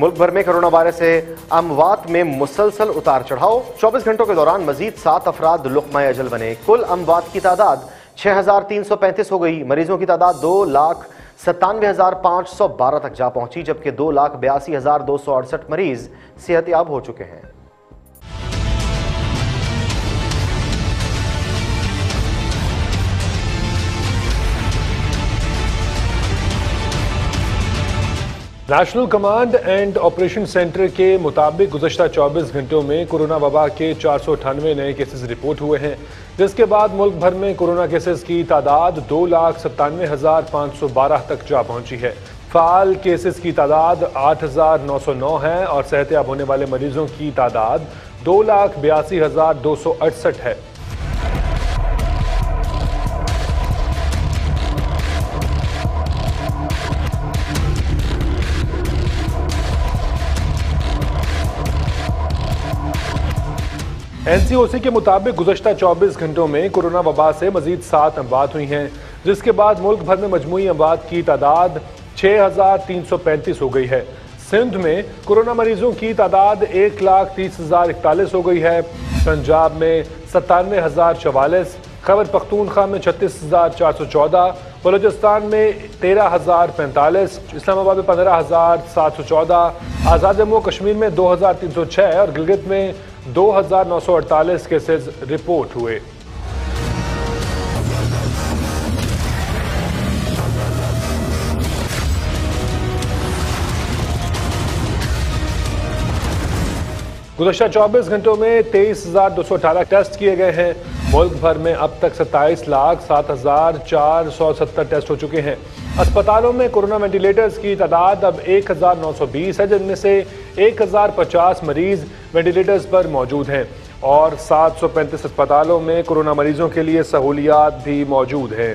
मुल्क भर में कोरोना वायरस से अमवात में मुसलसल उतार चढ़ाव। 24 घंटों के दौरान मजीद सात अफराद लुकमा अजल बने। कुल अमवात की तादाद 6,335 हो गई। मरीजों की तादाद दो लाख सत्तानवे हज़ार पाँच सौ बारह तक जा पहुँची जबकि दो लाख बयासी हज़ार दो सौ अड़सठ मरीज़ सेहतियाब हो चुके हैं। National command and operation centre के मुताबिक गुजशत 24 घंटों में कोरोना वबा के चार सौ अठानवे नए केसेस रिपोर्ट हुए हैं। जिसके बाद मुल्क भर में कोरोना केसेस की तादाद दो लाख सत्तानवे हज़ार पाँच सौ बारह तक जा पहुँची है। फाल केसेस की तादाद आठ हज़ार नौ सौ नौ है और सेहतियाब होने वाले मरीजों की तादाद दो लाख बयासी हज़ार दो सौ अड़सठ है। एनसीओसी के मुताबिक गुजशत 24 घंटों में कोरोना वबा से मजीद सात अमवात हुई हैं, जिसके बाद मुल्क भर में मजमू अमवात की तादाद छः हज़ार तीन सौ पैंतीस हो गई है। सिंध में कोरोना मरीजों की तादाद एक लाख तीस हज़ार इकतालीस हो गई है। पंजाब में सत्तानवे हज़ार चवालीस खबर पख्तूनखा में छत्तीस हज़ार चार सौ चौदह, बलोचिस्तान में तेरह हज़ार पैंतालीस, इस्लामाबाद में पंद्रह हज़ार सात सौ चौदह, आज़ाद जम्मू कश्मीर में दो हज़ार तीन सौ छः और गिलगित में दो हज़ार नौ सौ अड़तालीस केसेज रिपोर्ट हुए। गुजशत 24 घंटों में तेईस हज़ार दो सौ अठारह टेस्ट किए गए हैं। मुल्क भर में अब तक सत्ताईस लाख सात हज़ार चार सौ सत्तर टेस्ट हो चुके हैं। अस्पतालों में कोरोना वेंटिलेटर्स की तादाद अब एक हज़ार नौ सौ बीस है, जिनमें से एक हज़ार पचास मरीज़ वेंटिलेटर्स पर मौजूद हैं और सात सौ पैंतीस अस्पतालों में कोरोना मरीजों के लिए सहूलियात भी मौजूद हैं।